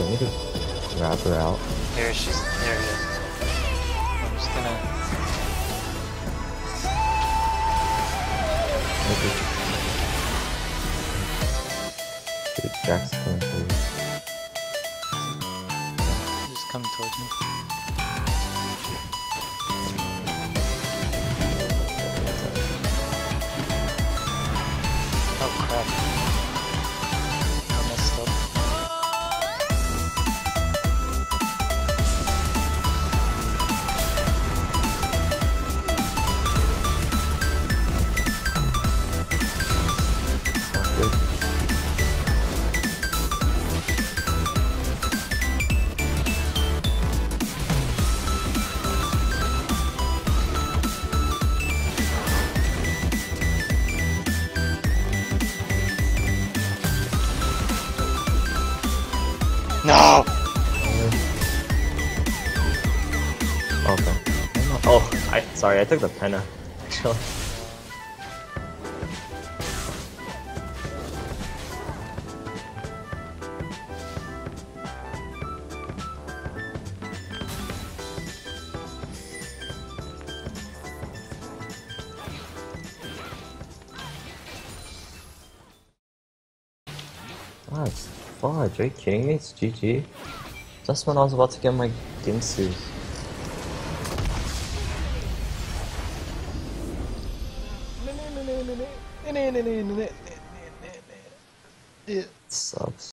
Me to grab her out? Here, she's here. here. I'm just gonna. Dude, Jax coming for you. Just come towards me. No! Okay. Oh, I sorry, I took the penta. Actually. It's fudge. Are you kidding me? It's GG. Just when I was about to get my Guinsoo. It Sucks.